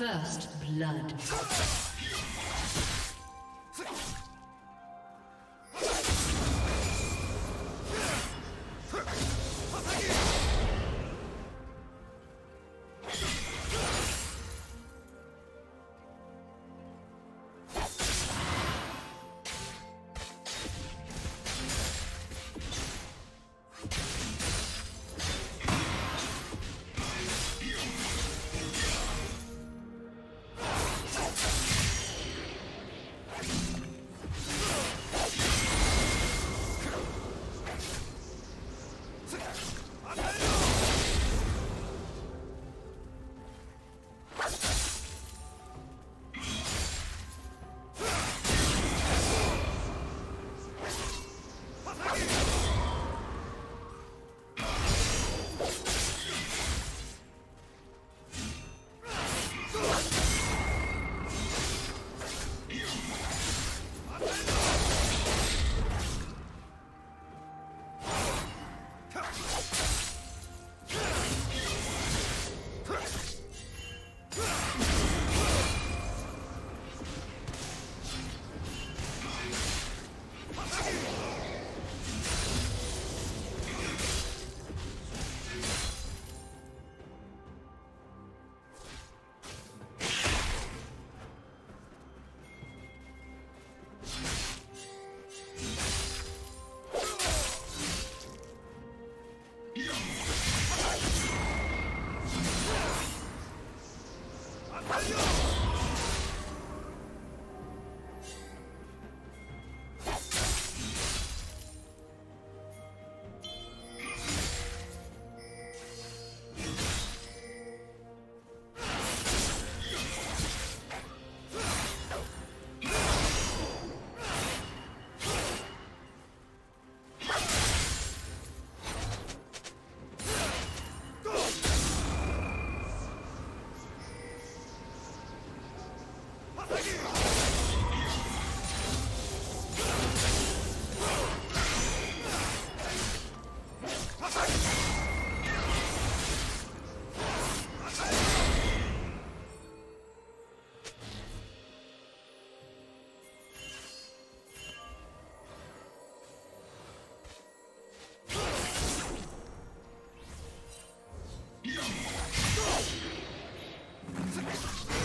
First blood. Go!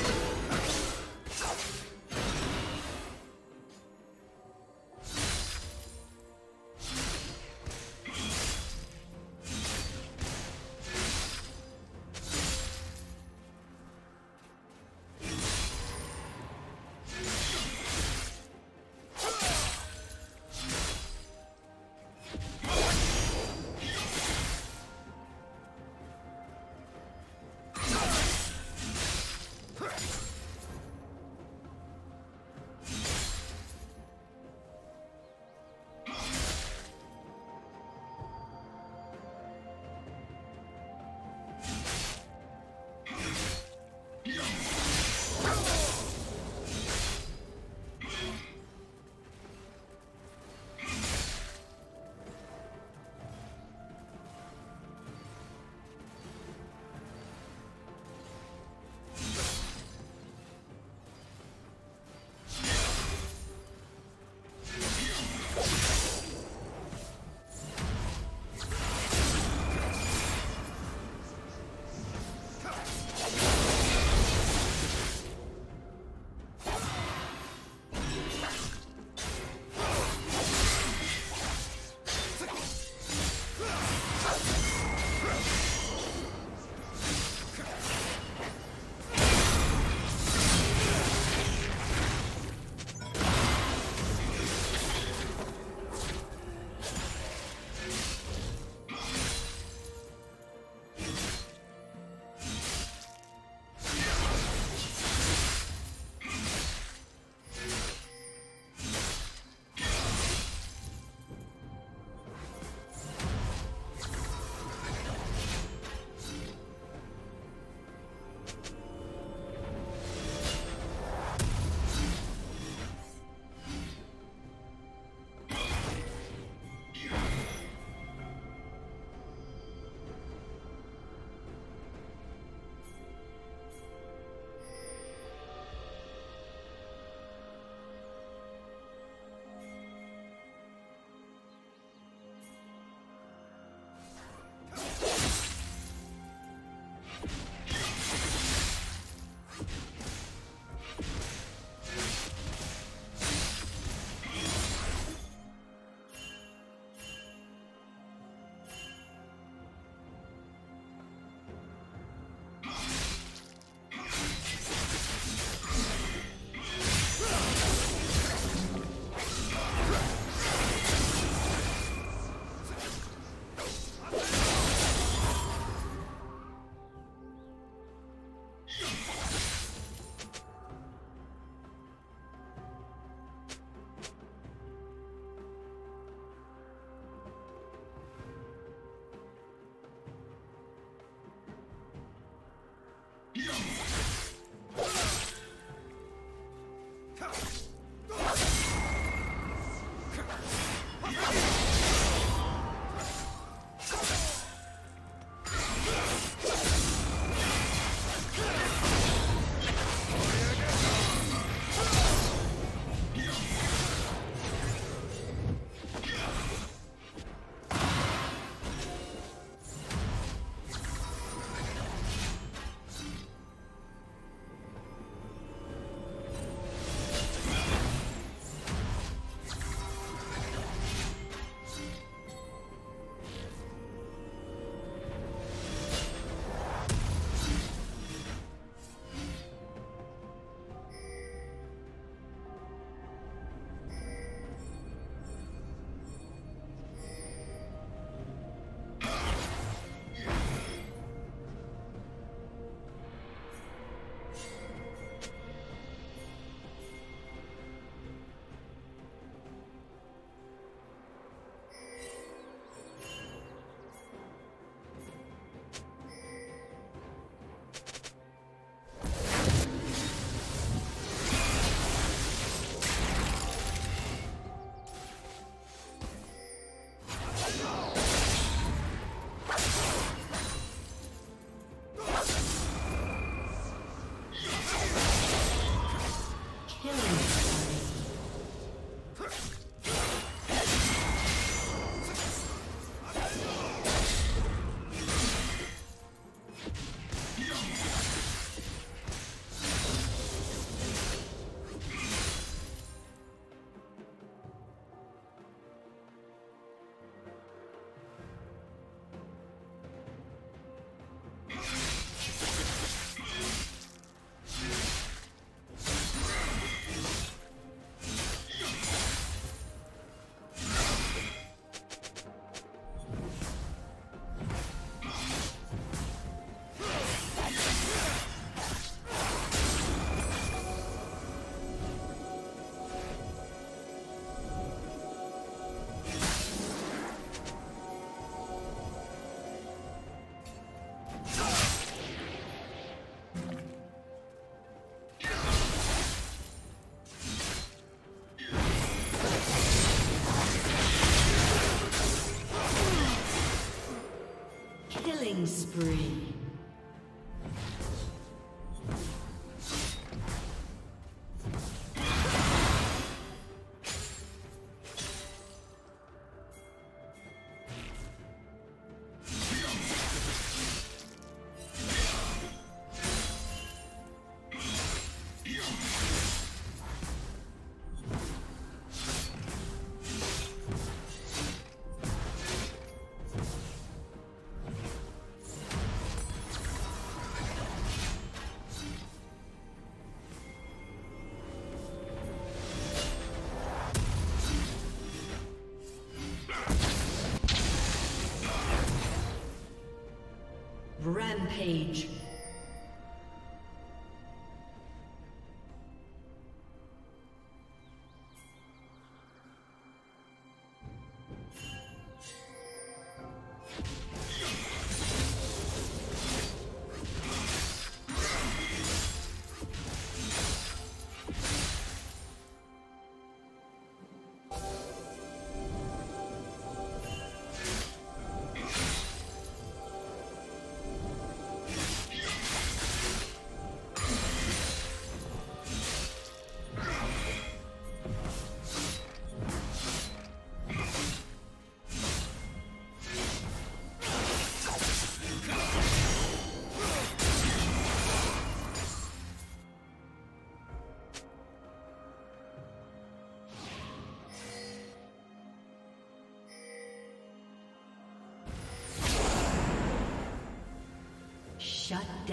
Rampage.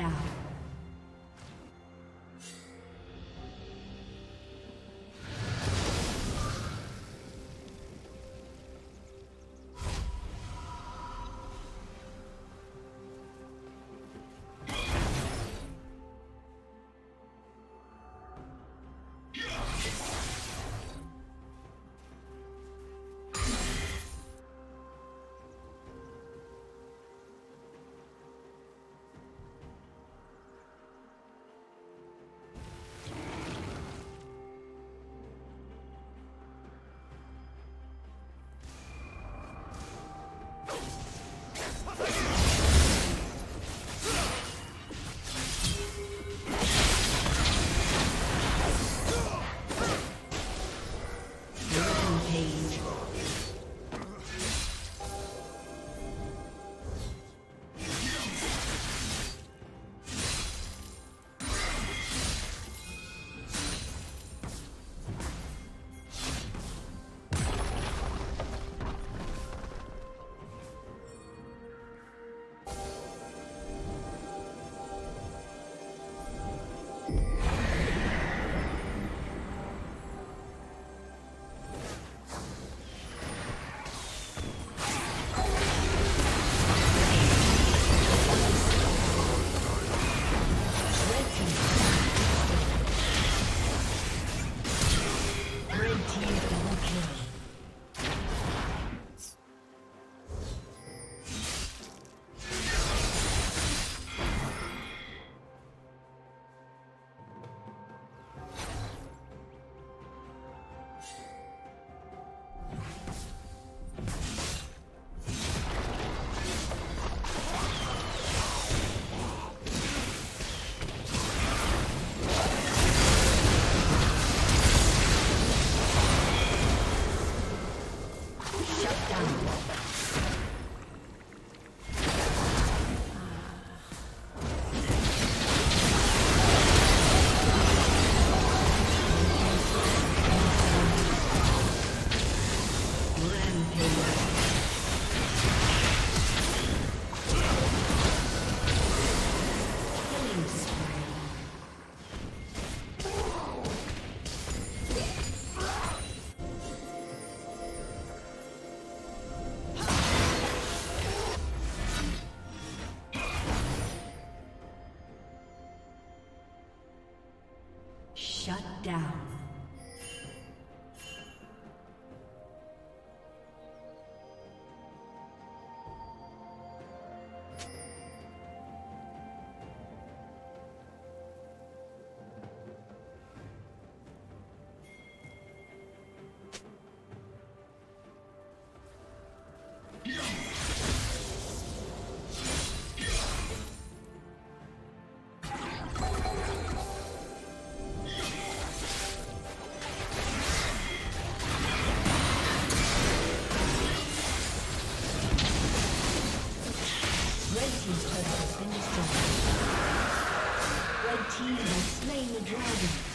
Down. Down. Turret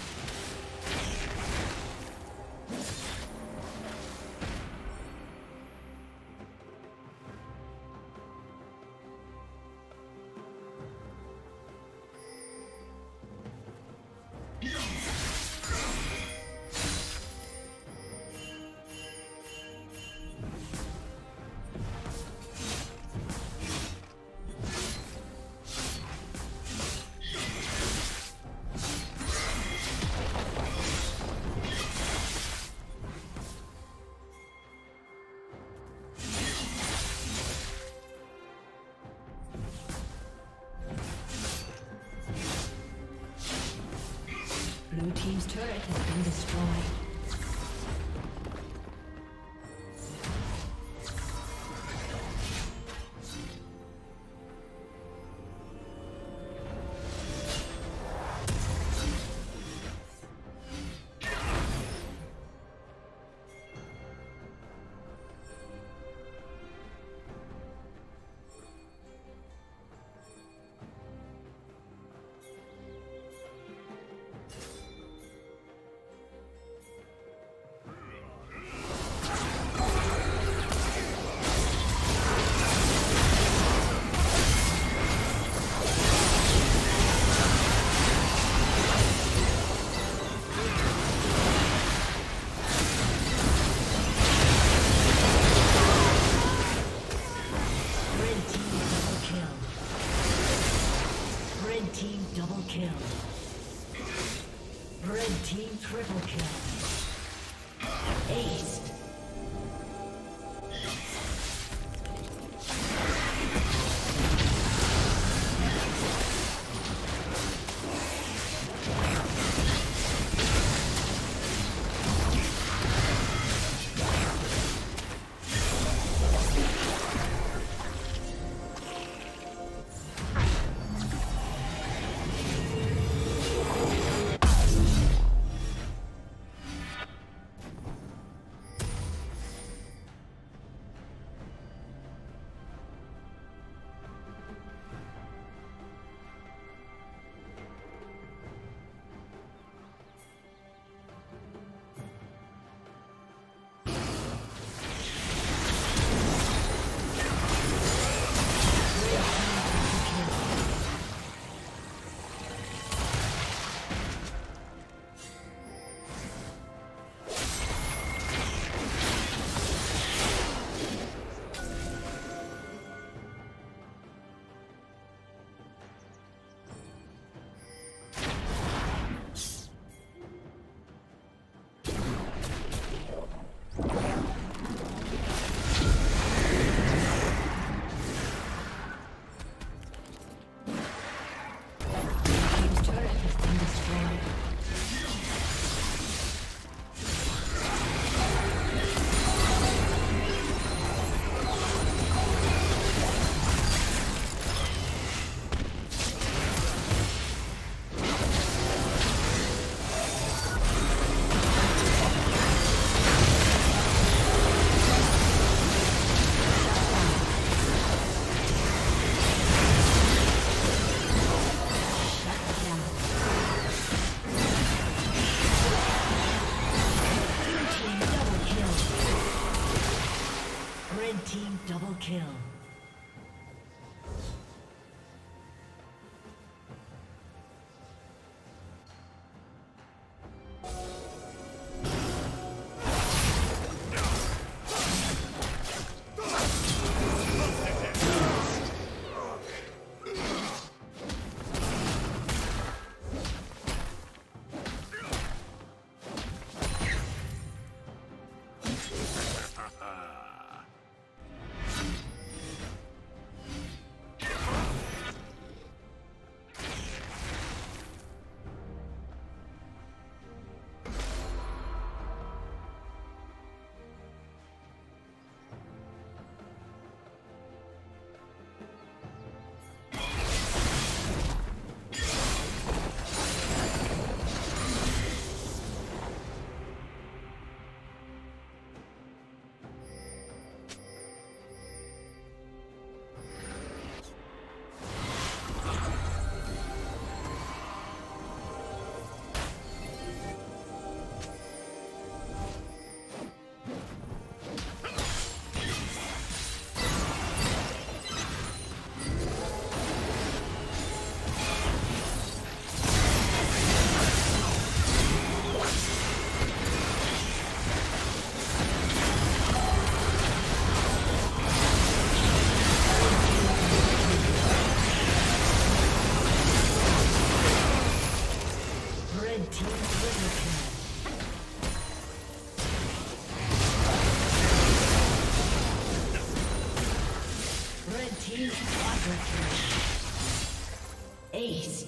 Team triple kill. Eight. destroyed. Ace.